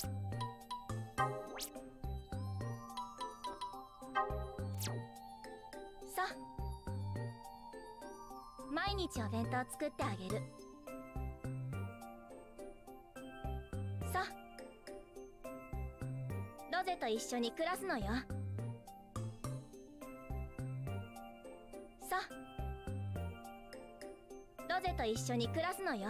さ毎日お弁当作ってあげる。さロゼと一緒に暮らすのよ。さロゼと一緒に暮らすのよ。